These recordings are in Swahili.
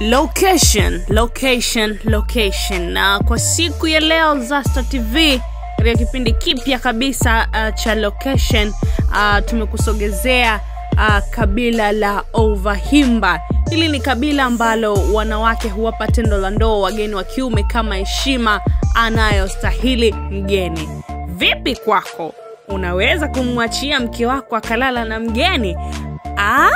location location location. Na kwa siku ya leo zasta tv katika kipindi kipya kabisa uh, cha location uh, tumekusogezea uh, kabila la ovahimba hili ni kabila ambalo wanawake huwapa tendo la ndoa wageni wa kiume kama heshima anayostahili mgeni. Vipi kwako? Unaweza kumwachia mke wako akalala na mgeni? Ah?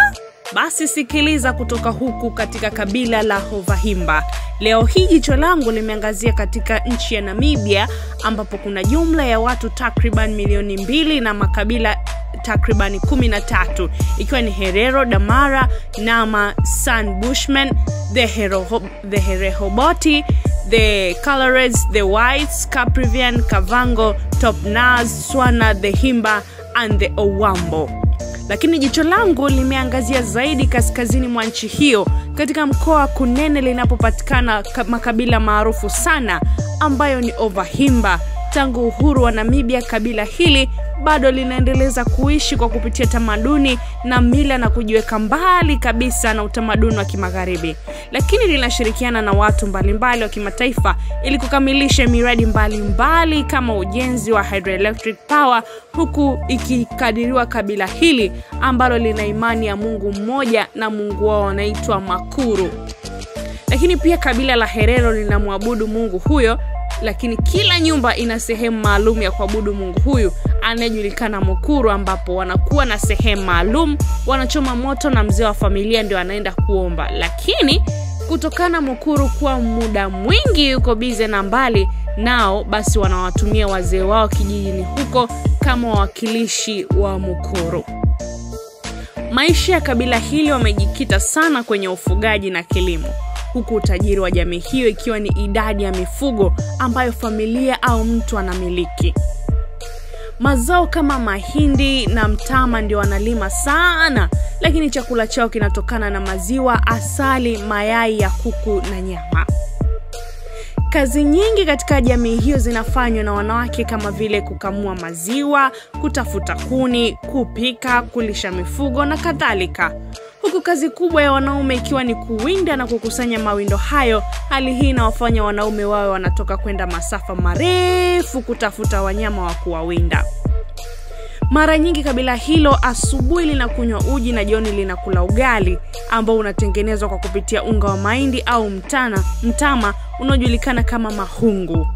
Basi sikiliza kutoka huku katika kabila la hovahimba. Leo hii jicho langu limeangazia katika nchi ya namibia ambapo kuna jumla ya watu takriban milioni mbili na makabila takribani kumi na tatu ikiwa ni herero damara nama san bushman the, Heroho, the herehoboti the coloreds the whites caprivian kavango topnas swana the himba and the owambo lakini jicho langu limeangazia zaidi kaskazini mwa nchi hiyo katika mkoa wa kunene linapopatikana makabila maarufu sana ambayo ni ovahimba tangu uhuru wa namibia kabila hili bado linaendeleza kuishi kwa kupitia tamaduni na mila na kujiweka mbali kabisa na utamaduni wa kimagharibi. Lakini linashirikiana na watu mbalimbali wa kimataifa ili kukamilisha miradi mbalimbali mbali kama ujenzi wa hydroelectric power huku ikikadiriwa kabila hili ambalo lina imani ya mungu mmoja na mungu wao wanaitwa makuru. Lakini pia kabila la herero linamwabudu mungu huyo lakini kila nyumba ina sehemu maalum ya kuabudu mungu. Huyu anayejulikana mukuru ambapo wanakuwa na sehemu maalum wanachoma moto na mzee wa familia ndio anaenda kuomba. Lakini kutokana mukuru kuwa muda mwingi yuko bize na mbali nao basi wanawatumia wazee wao kijijini huko kama wawakilishi wa mukuru. Maisha ya kabila hili wamejikita sana kwenye ufugaji na kilimo huku utajiri wa jamii hiyo ikiwa ni idadi ya mifugo ambayo familia au mtu anamiliki. Mazao kama mahindi na mtama ndio wanalima sana lakini chakula chao kinatokana na maziwa asali mayai ya kuku na nyama. Kazi nyingi katika jamii hiyo zinafanywa na wanawake kama vile kukamua maziwa kutafuta kuni kupika kulisha mifugo na kadhalika huku kazi kubwa ya wanaume ikiwa ni kuwinda na kukusanya mawindo hayo hali hii inawafanya wanaume wawe wanatoka kwenda masafa marefu kutafuta wanyama wa kuwawinda. Mara nyingi kabila hilo asubuhi linakunywa uji na jioni linakula ugali ambao unatengenezwa kwa kupitia unga wa mahindi au mtana, mtama unaojulikana kama mahungu.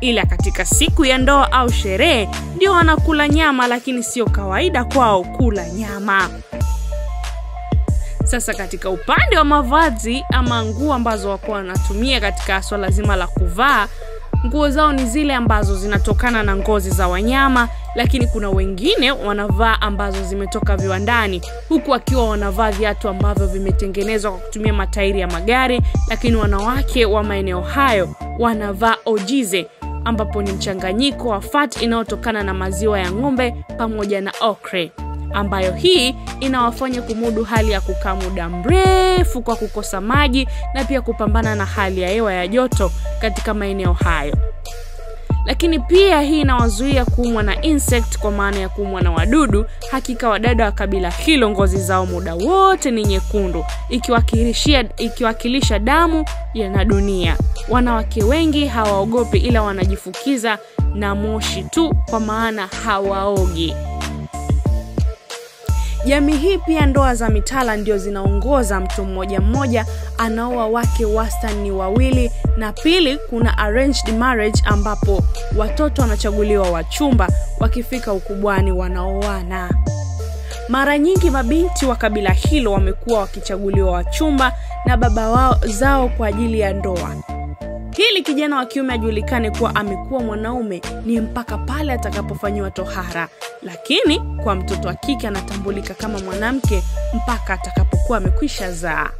Ila katika siku ya ndoa au sherehe ndio wanakula nyama lakini sio kawaida kwao kula nyama sasa katika upande wa mavazi ama nguo ambazo wakuwa wanatumia katika swala zima la kuvaa nguo zao ni zile ambazo zinatokana na ngozi za wanyama lakini kuna wengine wanavaa ambazo zimetoka viwandani huku wakiwa wanavaa viatu ambavyo vimetengenezwa kwa kutumia matairi ya magari lakini wanawake wa maeneo hayo wanavaa ojize ambapo ni mchanganyiko wa fat inayotokana na maziwa ya ng'ombe pamoja na okre ambayo hii inawafanya kumudu hali ya kukaa muda mrefu kwa kukosa maji na pia kupambana na hali ya hewa ya joto katika maeneo hayo. Lakini pia hii inawazuia kuumwa na insect kwa maana ya kuumwa na wadudu. Hakika wadada wa kabila hilo ngozi zao muda wote ni nyekundu ikiwakilisha, damu na dunia. Wanawake wengi hawaogopi ila wanajifukiza na moshi tu kwa maana hawaogi jamii hii pia ndoa za mitala ndio zinaongoza mtu mmoja mmoja anaoa wake wastani wawili na pili kuna arranged marriage ambapo watoto wanachaguliwa wachumba wakifika ukubwani wanaoana. Mara nyingi mabinti wa kabila hilo wamekuwa wakichaguliwa wachumba na baba wao zao kwa ajili ya ndoa. Hili kijana wa kiume ajulikane kuwa amekuwa mwanaume ni mpaka pale atakapofanyiwa tohara lakini kwa mtoto wa kike anatambulika kama mwanamke mpaka atakapokuwa amekwisha zaa.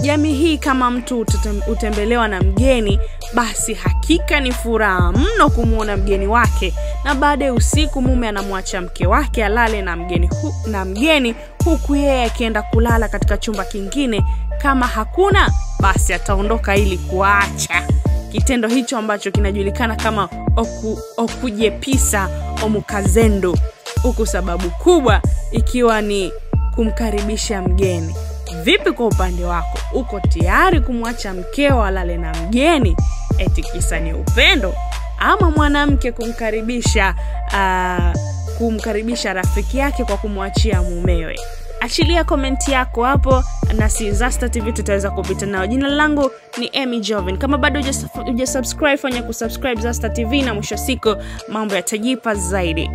Jamii hii kama mtu hutembelewa na mgeni basi hakika ni furaha mno kumwona mgeni wake. Na baada ya usiku mume anamwacha mke wake alale na mgeni, hu, na mgeni huku yeye akienda kulala katika chumba kingine. Kama hakuna basi ataondoka ili kuacha kitendo hicho ambacho kinajulikana kama oku, okujepisa omukazendo. Huku sababu kubwa ikiwa ni kumkaribisha mgeni. Vipi kwa upande wako, uko tayari kumwacha mkeo alale na mgeni? Eti kisa ni upendo, ama mwanamke kumkaribisha uh, kumkaribisha rafiki yake kwa kumwachia mumewe? Achilia komenti yako hapo, nasi Zasta TV tutaweza kupita nao. Jina langu ni Emy Jovin. Kama bado hujasubscribe, fanya kusubscribe Zasta TV, na mwisho siku mambo yatajipa zaidi.